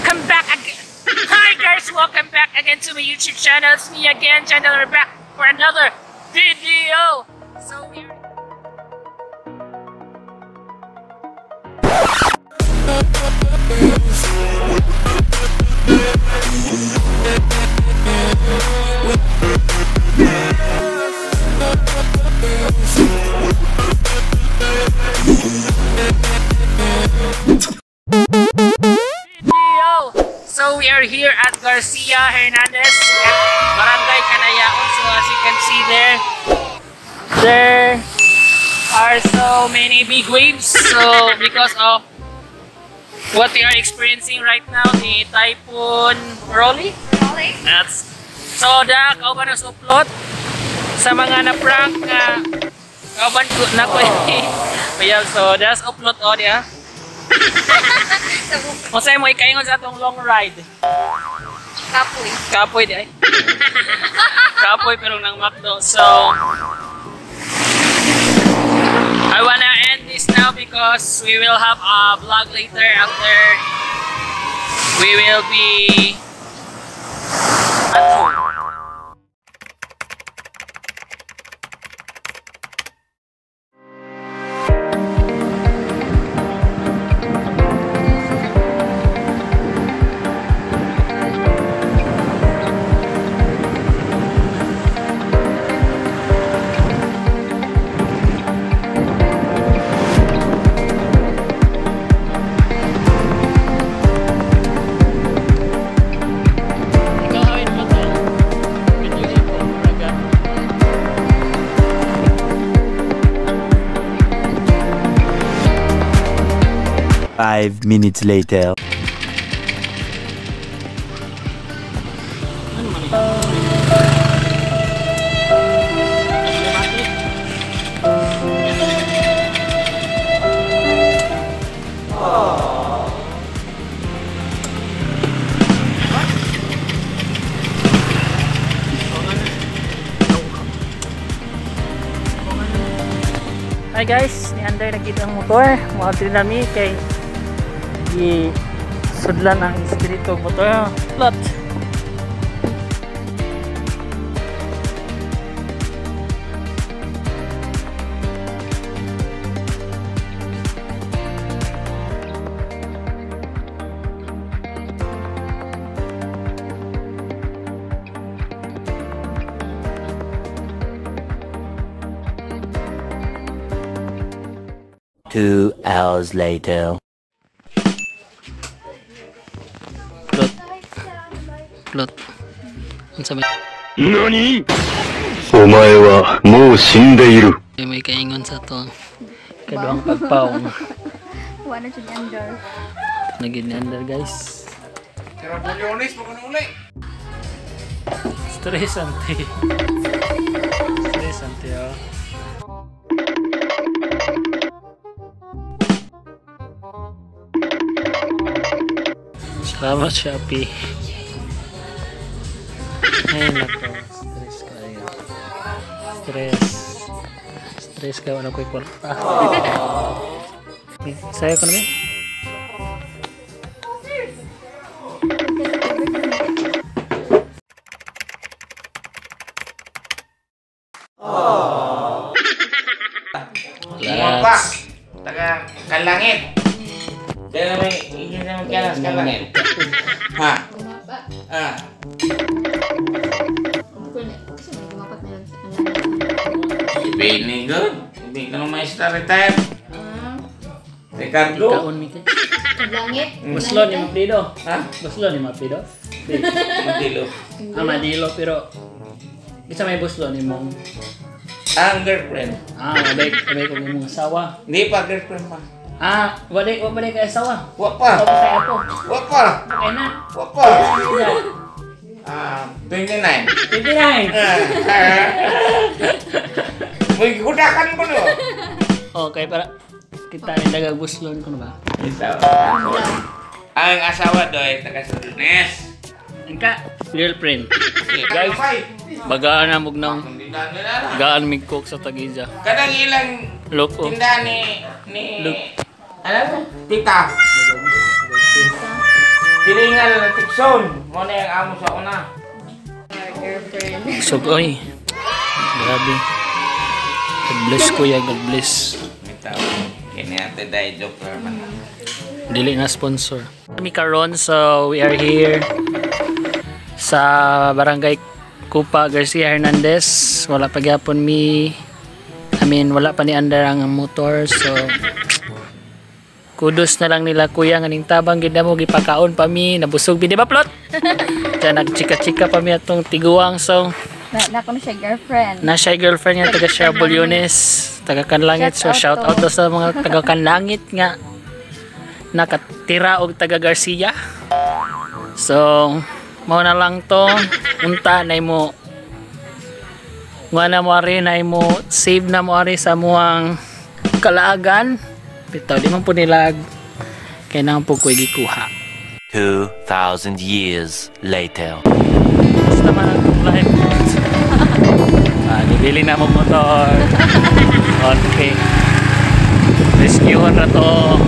Welcome back again. Hi guys, welcome back again to my YouTube channel. It's me again. We're back for another video. So we're. So we are here at Garcia Hernandez at Barangay Canayaon. So as you can see there, there are so many big waves. So because of what we are experiencing right now, the Typhoon Rolly. That's so da kauban na suplot sa mga na-prank nga kauban ko na ko so that's upload oh dia. Kung sa'yo mo ikaingon sa atong long ride. Kapoy. Kapoy di ay. Kapoy pero nang McDo. So I wanna end this now because we will have a vlog later after we will be Five minutes later. Hi guys, ni Anday nakita ang motor. Mga trinami kay di sudlan ang espiritu motor. Lot. Two hours later. plot. Ang sabi... NANI?! Omae wa mou SHINDE IRU! shindeiru. May kaingon sa to. Kaduang pagpaong. Wala siya ni Under. Nagin ni Under guys. Pero bulyonis, baka nuli. Stress ante. Stress ante oh. Salamat Shopee. Ay nako, stress kayo. Stress. Stress ka wala ko'y kwarta. Sayo ko na ba? Yes. Taga kalangit. Kaya may hindi naman kaya sa kalangit. Ha? Ah. Ni good. Ibig ka nung maestra retire. Ricardo. Kaon mi. Langit. Buslo ni Maplido. Ha? Buslo ni Maplido. Mandilo. Ah, Madilo pero isa may buslo ni mong Ang girlfriend. ah abay abay ko mong asawa. Hindi pa girlfriend pa. Ah, wala wala kay asawa. Wa pa. Ako kay apo. Wa pa. Kay na. Wa pa. Ah, 29. 29. May gudakan mo no. Okay, para kita ni dagang buslon ko na ba? Ito. Ang asawa do ay taga Sudunes. Engka girlfriend. Guys, Bagaan na mog nang gaan mig cook sa Tagiza. Kadang ilang Loko. tindahan ni ni Look. ano? Tita. Silingal Tikson. Mo na yung amo sa una. Girlfriend. So, oy. Grabe. God bless kuya, God bless. Tao. Kini ate dahil joke man. Dili nga sponsor. Kami karon so we are here sa Barangay Kupa Garcia Hernandez. Wala pa gyapon mi I mean wala pa ni andar ang motor so kudos na lang nila kuya nganing tabang gid mo gipakaon pa mi nabusog bi di ba plot? Kaya nagchika-chika pa mi atong tiguang so Na, na ko na siya girlfriend. na siya girlfriend niya taga Sherbo Lunes taga Kanlangit so shout out out to sa mga taga Kanlangit nga. Nakatira og taga Garcia. So mao na lang to. Unta na mo nga na mo ari na mo save na mo ari sa muang kalaagan. Bitaw di man po nilag. Kay nang po ko gikuha. 2,000 years later. Basta man ang life. ah, nibili na mo motor. Okay. Rescue na to.